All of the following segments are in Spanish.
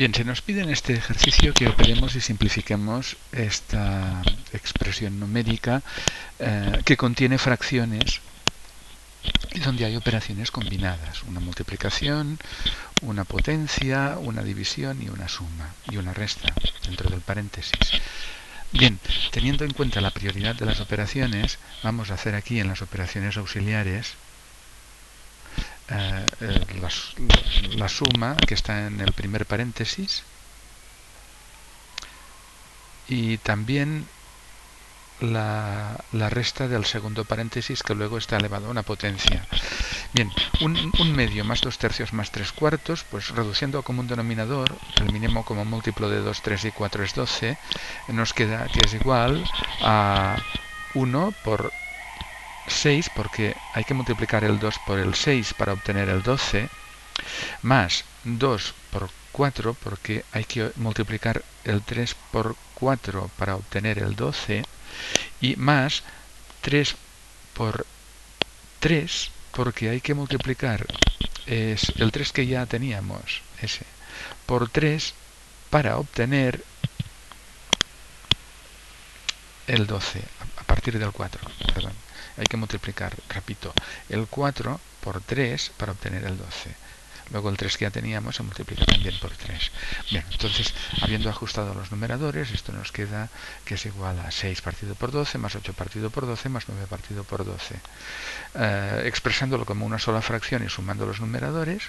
Bien, se nos pide en este ejercicio que operemos y simplifiquemos esta expresión numérica eh, que contiene fracciones donde hay operaciones combinadas, una multiplicación, una potencia, una división y una suma y una resta dentro del paréntesis. Bien, teniendo en cuenta la prioridad de las operaciones, vamos a hacer aquí en las operaciones auxiliares eh, la, suma que está en el primer paréntesis y también la, resta del segundo paréntesis que luego está elevado a una potencia. Bien, un, medio más dos tercios más tres cuartos, pues reduciendo a común denominador, el mínimo como múltiplo de 2, 3 y 4 es 12, nos queda que es igual a 1 por 6, porque hay que multiplicar el 2 por el 6 para obtener el 12, más 2 por 4, porque hay que multiplicar el 3 por 4 para obtener el 12, y más 3 por 3 porque hay que multiplicar es el 3 que ya teníamos ese por 3 para obtener el 12 a partir del 4 perdón hay que multiplicar repito el 4 por 3 para obtener el 12 Luego el 3 que ya teníamos se multiplica también por 3. Bien, entonces, habiendo ajustado los numeradores, esto nos queda que es igual a 6 partido por 12, más 8 partido por 12, más 9 partido por 12. Eh, expresándolo como una sola fracción y sumando los numeradores,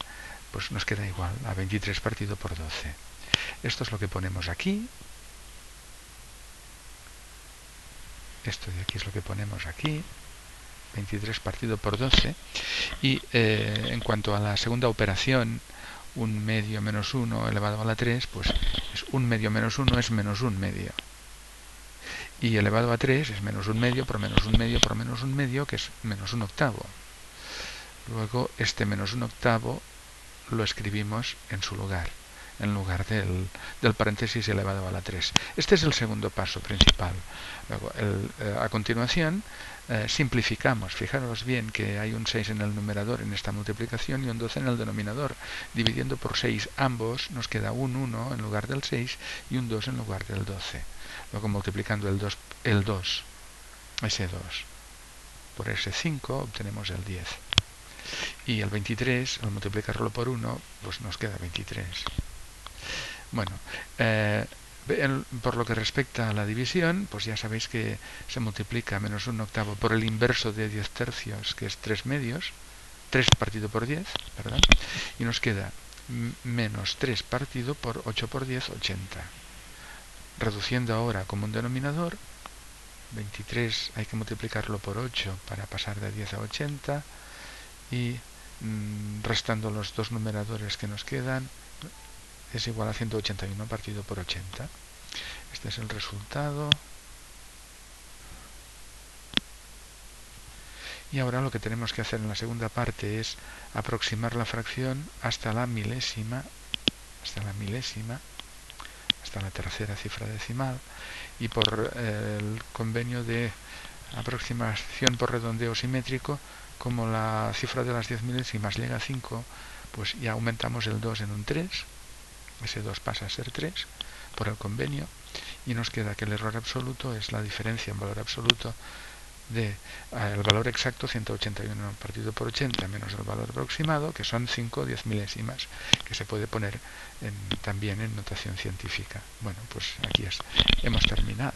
pues nos queda igual a 23 partido por 12. Esto es lo que ponemos aquí. Esto de aquí es lo que ponemos aquí. 23 partido por 12 y eh, en cuanto a la segunda operación un medio menos 1 elevado a la 3 pues es un medio menos 1 es menos un medio y elevado a 3 es menos un medio por menos un medio por menos un medio que es menos un octavo luego este menos un octavo lo escribimos en su lugar en lugar del, del, paréntesis elevado a la 3. Este es el segundo paso principal. Luego, el, eh, a continuación, eh, simplificamos. Fijaros bien que hay un 6 en el numerador en esta multiplicación y un 12 en el denominador. Dividiendo por 6 ambos nos queda un 1 en lugar del 6 y un 2 en lugar del 12. Luego multiplicando el 2, el 2 ese 2 por ese 5 obtenemos el 10. Y el 23, al multiplicarlo por 1, pues nos queda 23. Bueno, eh, por lo que respecta a la división, pues ya sabéis que se multiplica menos un octavo por el inverso de 10 tercios, que es 3 medios, 3 partido por 10, ¿verdad? Y nos queda menos 3 partido por 8 por 10, 80. Reduciendo ahora como un denominador, 23 hay que multiplicarlo por 8 para pasar de 10 a 80 y mm, restando los dos numeradores que nos quedan, es igual a 181 partido por 80. Este es el resultado. Y ahora lo que tenemos que hacer en la segunda parte es aproximar la fracción hasta la milésima, hasta la milésima, hasta la tercera cifra decimal, y por eh, el convenio de aproximación por redondeo simétrico, como la cifra de las 10 milésimas llega a 5, pues ya aumentamos el 2 en un 3, ese 2 pasa a ser 3 por el convenio y nos queda que el error absoluto es la diferencia en valor absoluto de ah, el valor exacto 181 partido por 80 menos el valor aproximado que son 5 10 milésimas que se puede poner también en notación científica. Bueno pues aquí es. Hemos terminado